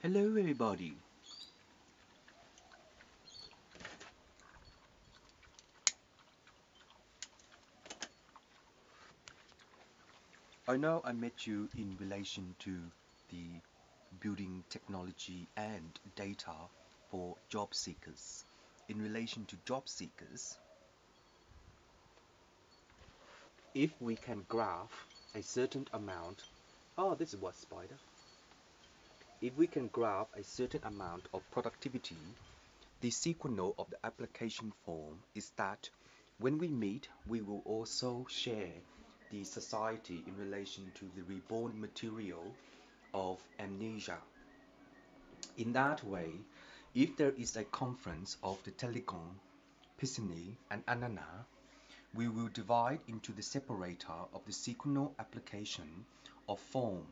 Hello everybody. I know I met you in relation to the building technology and data for job seekers. In relation to job seekers, if we can graph a certain amount, oh, this is what spider. If we can graph a certain amount of productivity, the sequel of the application form is that when we meet, we will also share the society in relation to the reborn material of amnesia. In that way, if there is a conference of the telecom, Piscine, and Anana, we will divide into the separator of the sequential application of form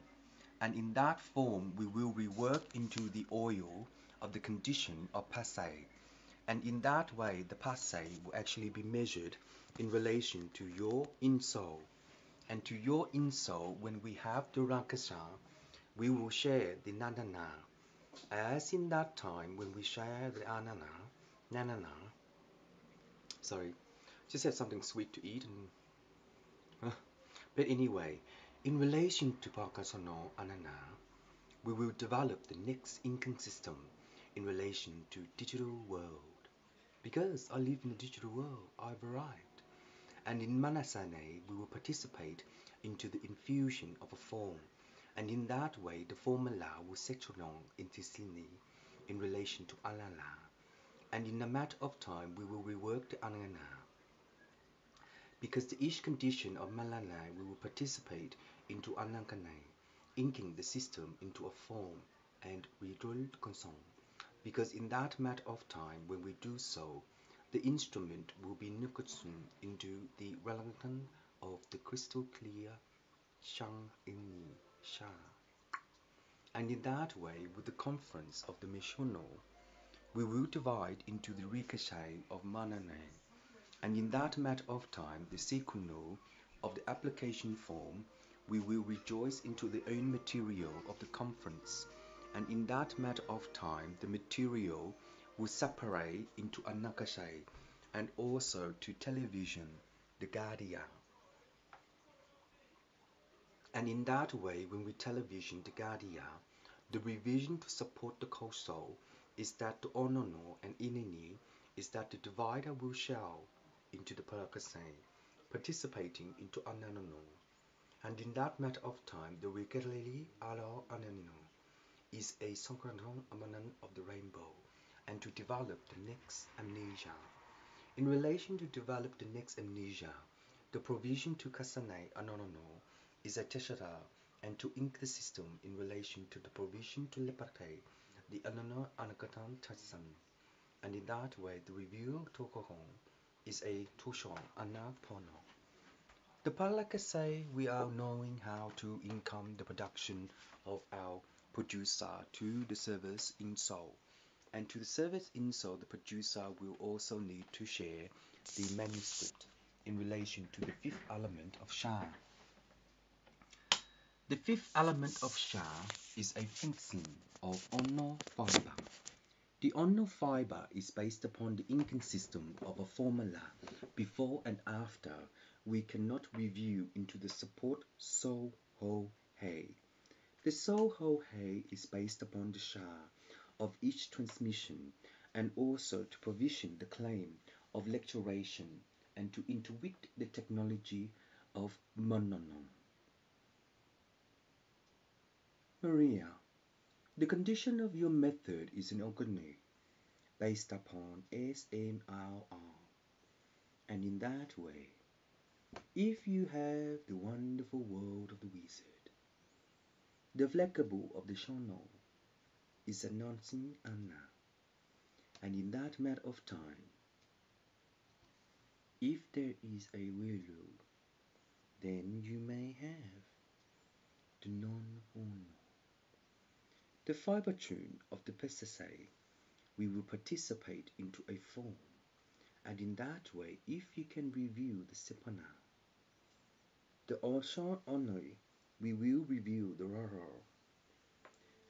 and in that form we will rework into the oil of the condition of passe. And in that way the passe will actually be measured in relation to your insole. And to your insole when we have the rakasa we will share the nanana. As in that time when we share the anana nanana. Sorry just had something sweet to eat and uh, but anyway in relation to Parkinsono Anana, we will develop the next income system in relation to digital world. Because I live in the digital world, I've arrived. And in Manasane, we will participate into the infusion of a form. And in that way, the formula will settle down into Sini in relation to Alala. And in a matter of time, we will rework the Anana. Because the each condition of Malala, we will participate into Anankanai, inking the system into a form and redouble console. Because in that matter of time, when we do so, the instrument will be nukutsun into the relevant of the crystal clear Shang Inni Sha. And in that way, with the conference of the Mishono, we will divide into the ricochet of Manane. And in that matter of time, the sequel of the application form we will rejoice into the own material of the conference, and in that matter of time the material will separate into Anakashay and also to television, the Guardian. And in that way, when we television the Guardian, the revision to support the coastal is that the Onono and Inini is that the divider will shell into the Perkasay, participating into Ananono. And in that matter of time, the regularly alo ananino is a synchronous amount of the rainbow and to develop the next amnesia. In relation to develop the next amnesia, the provision to kasane anonono is a teshara and to ink the system in relation to the provision to lepate the anono anakatan tatsan. And in that way, the review of tokohon is a tushon anapono. The Palaka say we are knowing how to income the production of our producer to the service in Seoul. And to the service in Seoul, the producer will also need to share the manuscript in relation to the fifth element of Sha. The fifth element of Sha is a function of Ono fiber. The Ono fiber is based upon the income system of a formula before and after we cannot review into the support So Ho Hey. The So Ho Hey is based upon the Sha of each transmission and also to provision the claim of lecturation and to intuit the technology of mononon. Maria, the condition of your method is an organic based upon SMRR, and in that way, if you have the wonderful world of the wizard, the flexible of the shono is announcing Anna, and in that matter of time, if there is a will, then you may have the non-horno. The fiber tune of the pesticide, we will participate into a form, and in that way, if you can review the sepana, the Ocean Only, we will review the Rara.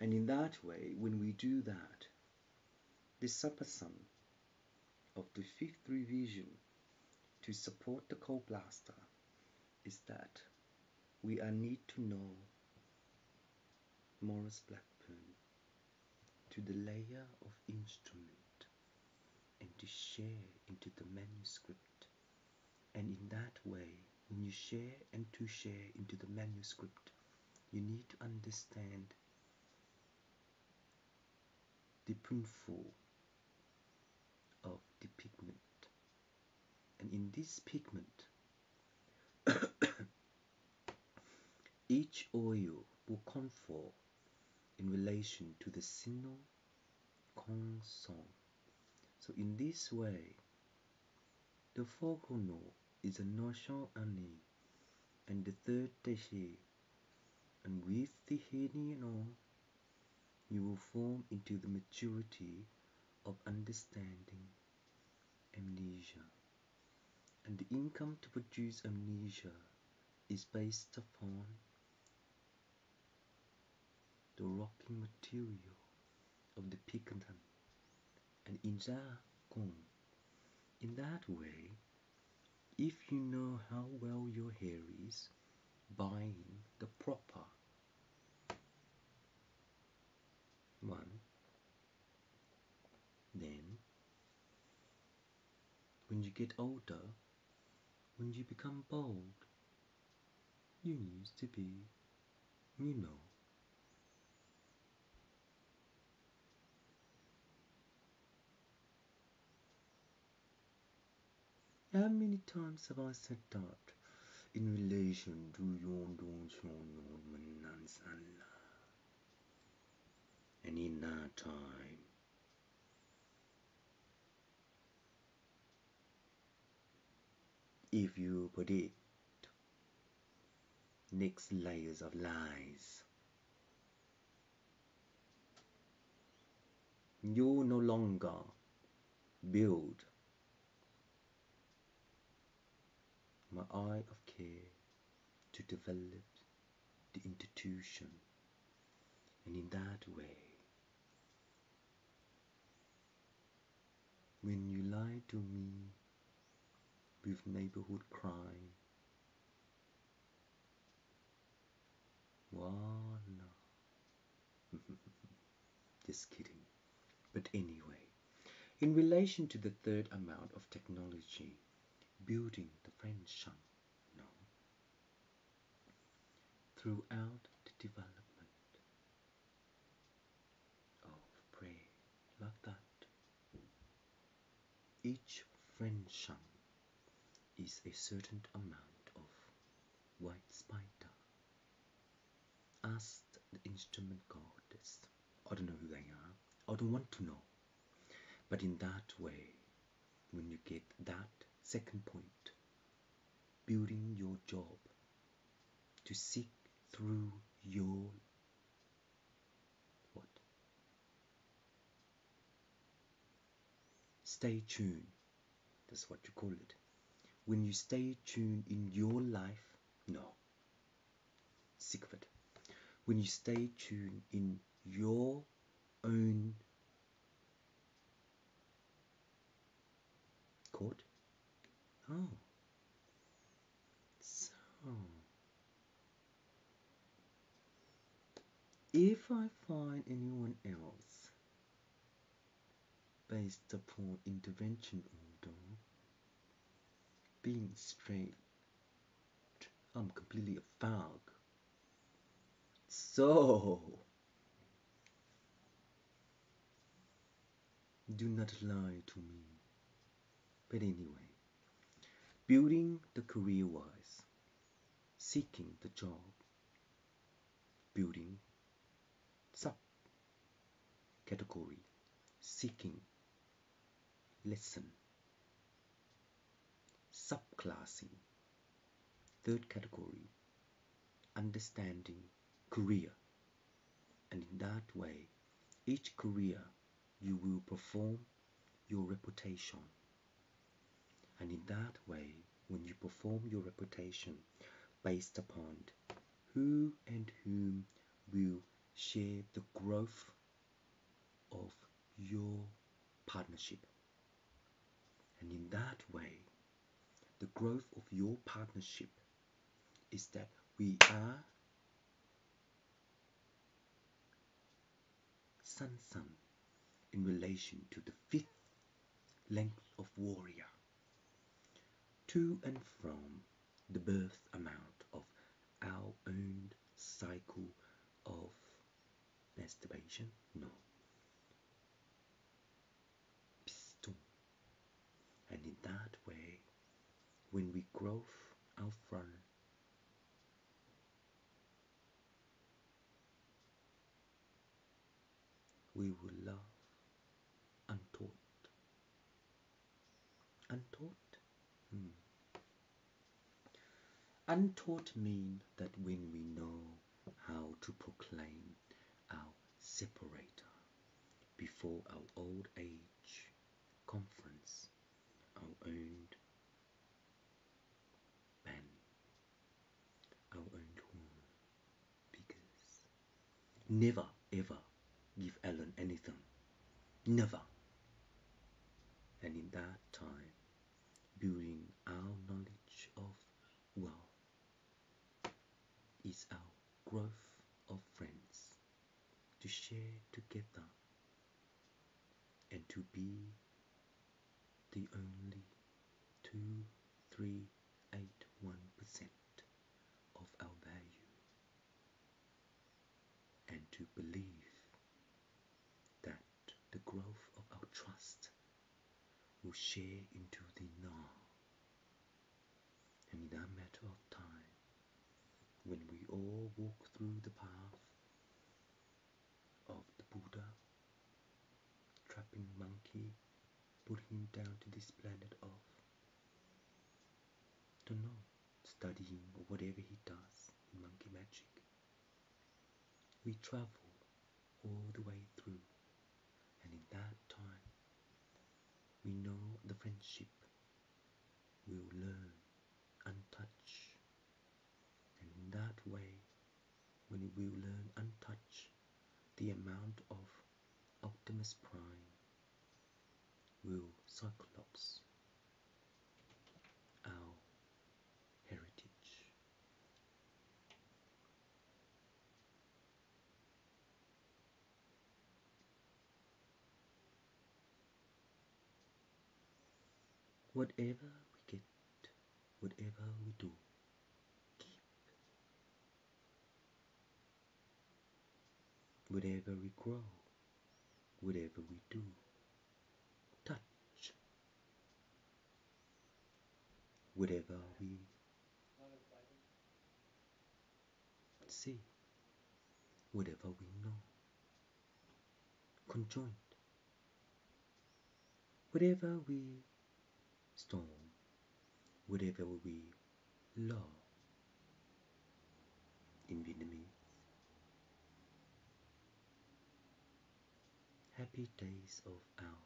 And in that way, when we do that, the supersum of the fifth revision to support the coal blaster is that we are need to know Morris Blackburn to the layer of instrument and to share into the manuscript. And in that way, when you share and to share into the manuscript, you need to understand the principle of the pigment. And in this pigment, each oil will conform in relation to the signal consonant. So in this way, the focal note is a notion ani and the third deshi and with the heniano you will form into the maturity of understanding amnesia. And the income to produce amnesia is based upon the rocking material of the pigment and in that, in that way, if you know how well your hair is, buying the proper one, then when you get older, when you become bald, you need to be, you know. How many times have I said that in relation to your And in that time, if you predict next layers of lies, you no longer build my eye of care to develop the institution and in that way when you lie to me with neighborhood crime. Well. Just kidding. But anyway, in relation to the third amount of technology, building the friendship, no, throughout the development of prayer, like that, each friendship is a certain amount of white spider. Ask the instrument goddess. I don't know who they are. I don't want to know. But in that way, when you get that second point, building your job to seek through your what? Stay tuned. That's what you call it when you stay tuned in your life, no. Sick of it. When you stay tuned in your own court. Oh. So. If I find anyone else based upon intervention order, being straight. I'm completely a fog. So, do not lie to me. But anyway, building the career wise, seeking the job, building sub category, seeking lesson subclassing. Third category, understanding career. And in that way, each career you will perform your reputation. And in that way, when you perform your reputation based upon who and whom will share the growth of your partnership. And in that way, the growth of your partnership is that we are Sun Sun in relation to the fifth length of warrior to and from the birth amount of our own cycle of masturbation? No. And in that way, when we grow our front, we will love untaught. Untaught? Hmm. Untaught mean that when we know how to proclaim our separator before our old age conference, our own band, our own home, because never ever give Ellen anything, never. And in that time, building our knowledge of well is our growth of friends to share together and to be the only two, three, eight, one percent of our value. And to believe that the growth of our trust will share into the in matter of time when we all walk through the path of the Buddha, trapping monkey, putting him down to this planet of, don't know, studying or whatever he does in monkey magic. We travel all the way through, and in that time, we know the friendship will learn and in that way, when we will learn untouched, the amount of Optimus Prime will Cyclops our heritage. Whatever whatever we do, keep. Whatever we grow, whatever we do, touch. Whatever we see, whatever we know, conjoined. Whatever we whatever we love in Vietnamese. Happy days of our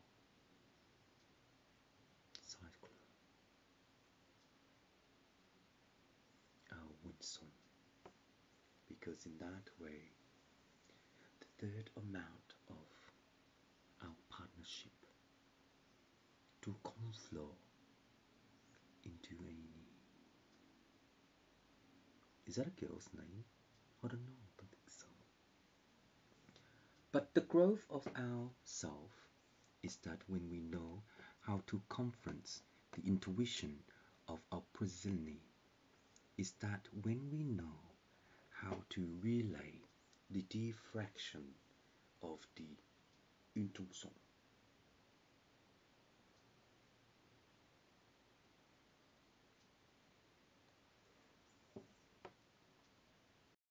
cyclone, our winsome, because in that way, the third amount of our partnership to conflow into a is that a girl's name? I don't know, I don't think so. But the growth of our self is that when we know how to confront the intuition of our progeny, is that when we know how to relay the diffraction of the intuition